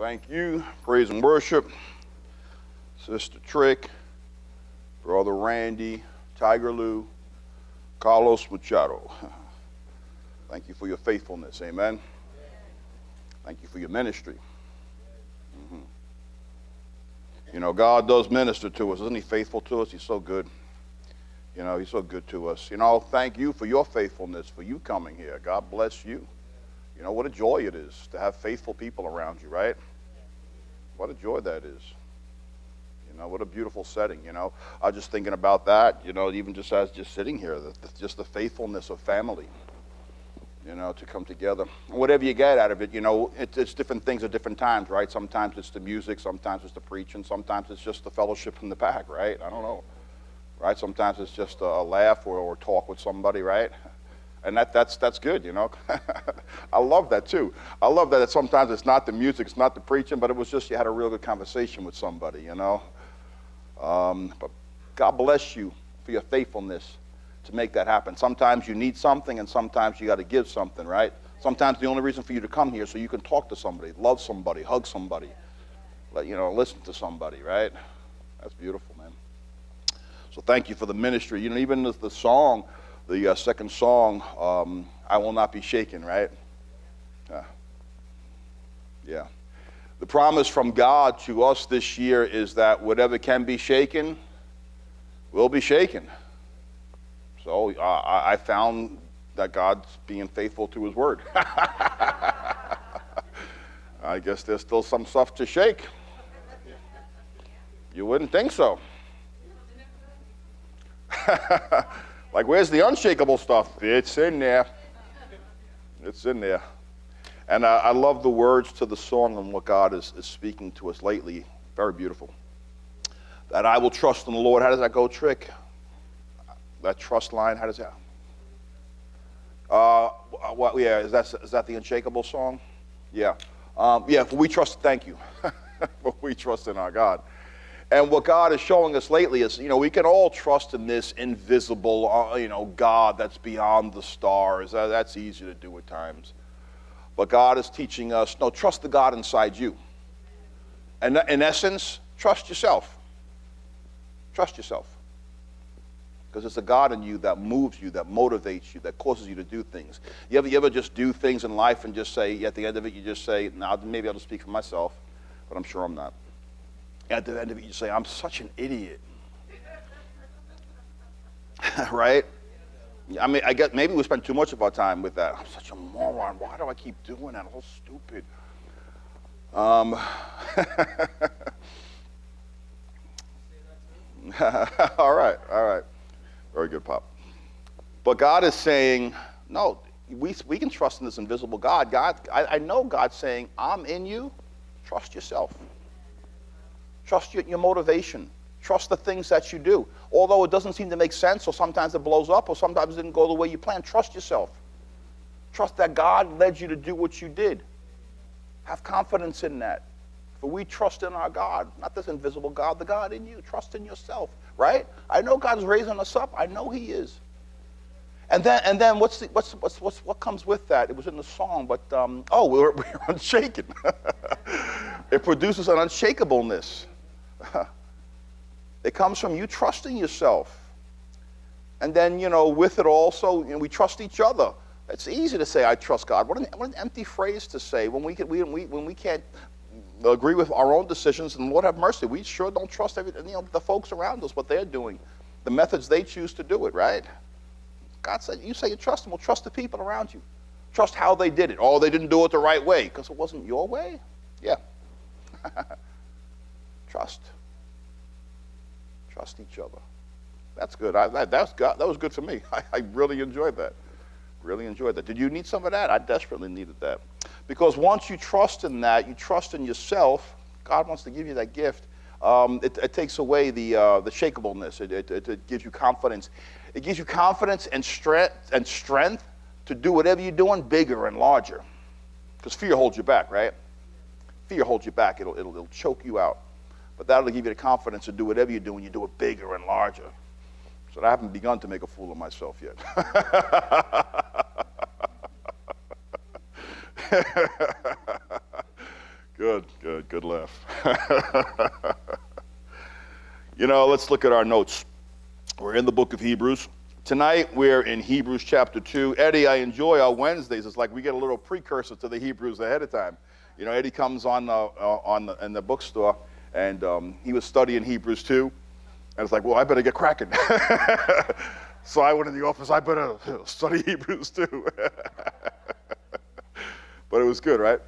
Thank you. Praise and worship. Sister Trick, Brother Randy, Tiger Lou, Carlos Machado. Thank you for your faithfulness. Amen. Thank you for your ministry. Mhm. You know, God does minister to us. Isn't He faithful to us? He's so good. You know, He's so good to us. You know, thank you for your faithfulness, for you coming here. God bless you. You know, what a joy it is to have faithful people around you, right? What a joy that is. You know, what a beautiful setting, you know. I was just thinking about that, you know, even just as just sitting here, the, the, just the faithfulness of family, you know, to come together. Whatever you get out of it, you know, it, it's different things at different times, right? Sometimes it's the music, sometimes it's the preaching, sometimes it's just the fellowship in the back, right? I don't know, right? Sometimes it's just a, a laugh or, or talk with somebody, right? And that, that's, that's good, you know. I love that too. I love that sometimes it's not the music, it's not the preaching, but it was just you had a real good conversation with somebody, you know. Um, but God bless you for your faithfulness to make that happen. Sometimes you need something, and sometimes you got to give something, right? Sometimes the only reason for you to come here so you can talk to somebody, love somebody, hug somebody, let you know, listen to somebody, right? That's beautiful, man. So thank you for the ministry. You know, even the, the song the uh, second song, um, I Will Not Be Shaken, right? Yeah. yeah. The promise from God to us this year is that whatever can be shaken will be shaken. So uh, I found that God's being faithful to his word. I guess there's still some stuff to shake. You wouldn't think so. Like, where's the unshakable stuff? It's in there. It's in there. And I, I love the words to the song and what God is, is speaking to us lately. Very beautiful. That I will trust in the Lord. How does that go, Trick? That trust line, how does that? Uh, what, yeah, is that, is that the unshakable song? Yeah. Um, yeah, for we trust, thank you. for we trust in our God. And what God is showing us lately is, you know, we can all trust in this invisible, uh, you know, God that's beyond the stars. that's easy to do at times. But God is teaching us, no, trust the God inside you. And in essence, trust yourself. Trust yourself. Because it's a God in you that moves you, that motivates you, that causes you to do things. You ever, you ever just do things in life and just say, at the end of it, you just say, now maybe I'll just speak for myself, but I'm sure I'm not at the end of it, you say, I'm such an idiot. right? I mean, I guess maybe we spend too much of our time with that. I'm such a moron. Why do I keep doing that? I'm so stupid. Um, all right, all right. Very good, Pop. But God is saying, no, we, we can trust in this invisible God. God, I, I know God's saying, I'm in you. Trust yourself. Trust your, your motivation. Trust the things that you do. Although it doesn't seem to make sense, or sometimes it blows up, or sometimes it didn't go the way you planned, trust yourself. Trust that God led you to do what you did. Have confidence in that. For we trust in our God, not this invisible God, the God in you. Trust in yourself, right? I know God's raising us up. I know He is. And then, and then what's, the, what's, what's, what's, what comes with that? It was in the song, but um, oh, we're, we're unshaken. it produces an unshakableness. it comes from you trusting yourself. And then, you know, with it also, you know, we trust each other. It's easy to say, I trust God. What an, what an empty phrase to say when we, can, we, we, when we can't agree with our own decisions. And Lord have mercy, we sure don't trust every, you know, the folks around us, what they're doing, the methods they choose to do it, right? God said, you say you trust them. Well, trust the people around you. Trust how they did it. Oh, they didn't do it the right way because it wasn't your way? Yeah. Trust. Trust each other. That's good. I, that, that's God, that was good for me. I, I really enjoyed that. Really enjoyed that. Did you need some of that? I desperately needed that. Because once you trust in that, you trust in yourself, God wants to give you that gift. Um, it, it, takes away the, uh, the shakableness. It, it, it, gives you confidence. It gives you confidence and strength, and strength to do whatever you're doing bigger and larger. Because fear holds you back, right? Fear holds you back. It'll, it'll, it'll choke you out. But that'll give you the confidence to do whatever you do and you do it bigger and larger. So I haven't begun to make a fool of myself yet. Good, good, good laugh. you know, let's look at our notes. We're in the book of Hebrews. Tonight we're in Hebrews chapter 2. Eddie, I enjoy our Wednesdays. It's like we get a little precursor to the Hebrews ahead of time. You know, Eddie comes on, uh, on the, in the bookstore and um, he was studying Hebrews 2. And it's like, well, I better get cracking. so I went in the office, I better study Hebrews 2. but it was good, right?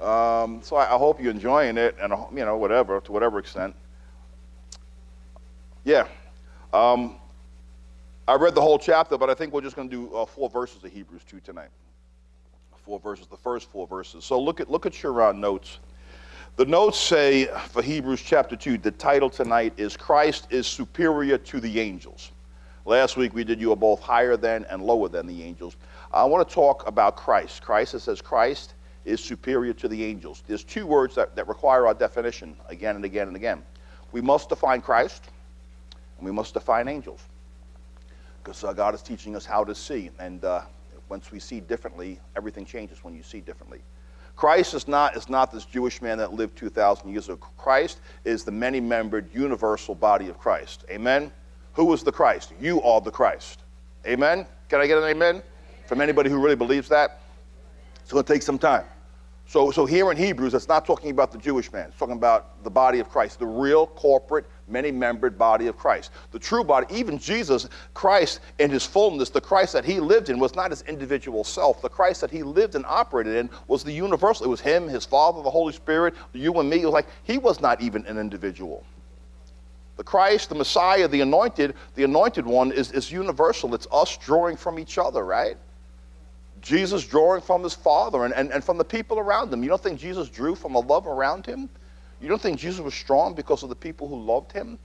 Um, so I, I, hope you're enjoying it, and you know, whatever, to whatever extent. Yeah. Um, I read the whole chapter, but I think we're just going to do uh, four verses of Hebrews 2 tonight. Four verses, the first four verses. So look at look at your uh, notes. The notes say for Hebrews chapter 2, the title tonight is Christ is superior to the angels. Last week we did you are both higher than and lower than the angels. I want to talk about Christ. Christ, it says Christ is superior to the angels. There's two words that, that require our definition again and again and again. We must define Christ, and we must define angels. Because uh, God is teaching us how to see. And uh, once we see differently, everything changes when you see differently. Christ is not, is not this Jewish man that lived 2,000 years ago. Christ is the many membered universal body of Christ. Amen? Who is the Christ? You are the Christ. Amen? Can I get an amen? From anybody who really believes that? It's going to take some time. So, so here in Hebrews, it's not talking about the Jewish man. It's talking about the body of Christ, the real corporate, many-membered body of Christ. The true body, even Jesus, Christ in his fullness, the Christ that he lived in was not his individual self. The Christ that he lived and operated in was the universal. It was him, his Father, the Holy Spirit, you and me. It was like he was not even an individual. The Christ, the Messiah, the anointed, the anointed one is, is universal. It's us drawing from each other, right? Jesus drawing from his Father and, and, and from the people around him. You don't think Jesus drew from the love around him? You don't think Jesus was strong because of the people who loved him?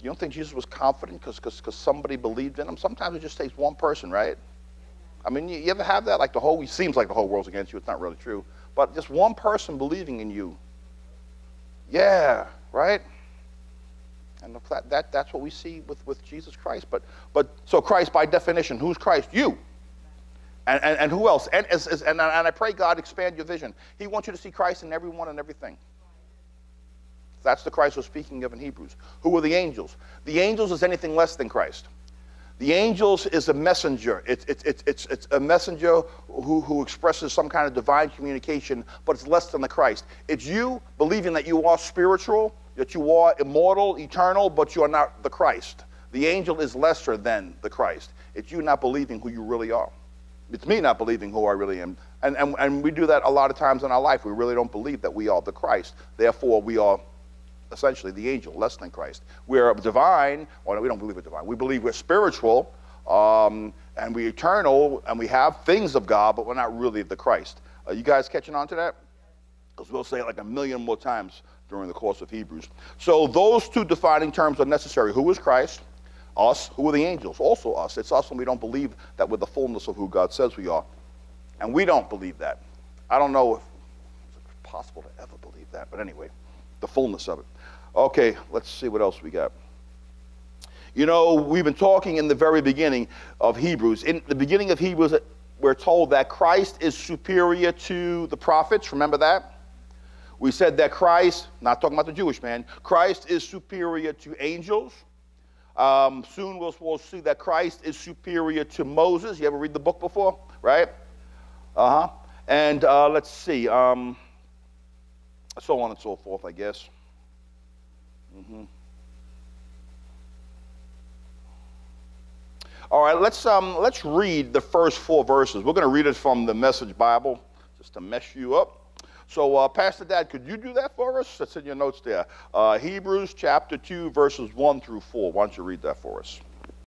You don't think Jesus was confident because somebody believed in him? Sometimes it just takes one person, right? I mean, you, you ever have that? Like the whole, it seems like the whole world's against you. It's not really true. But just one person believing in you. Yeah, right? And that, that, that's what we see with, with Jesus Christ. But, but so Christ, by definition, who's Christ? You. And, and, and who else? And, and, and I pray God expand your vision. He wants you to see Christ in everyone and everything. That's the Christ we're speaking of in Hebrews. Who are the angels? The angels is anything less than Christ. The angels is a messenger. It's, it's, it's, it's, a messenger who, who expresses some kind of divine communication, but it's less than the Christ. It's you believing that you are spiritual, that you are immortal, eternal, but you are not the Christ. The angel is lesser than the Christ. It's you not believing who you really are. It's me not believing who I really am. And, and, and we do that a lot of times in our life. We really don't believe that we are the Christ. Therefore, we are essentially the angel, less than Christ. We're divine, or we don't believe we're divine. We believe we're spiritual, um, and we're eternal, and we have things of God, but we're not really the Christ. Are you guys catching on to that? Because we'll say it like a million more times during the course of Hebrews. So those two defining terms are necessary. Who is Christ? Us, who are the angels? Also us. It's us when we don't believe that we're the fullness of who God says we are. And we don't believe that. I don't know if it's possible to ever believe that, but anyway, the fullness of it. Okay, let's see what else we got. You know, we've been talking in the very beginning of Hebrews. In the beginning of Hebrews, we're told that Christ is superior to the prophets. Remember that? We said that Christ, not talking about the Jewish man, Christ is superior to angels. Um, soon we'll, we'll see that Christ is superior to Moses. You ever read the book before? Right? Uh huh. And uh, let's see. Um, so on and so forth, I guess. Mm-hmm. All right, let's, um, let's read the first four verses. We're going to read it from the Message Bible just to mess you up. So, uh, Pastor Dad, could you do that for us? That's in your notes there. Uh, Hebrews chapter 2, verses 1 through 4. Why don't you read that for us?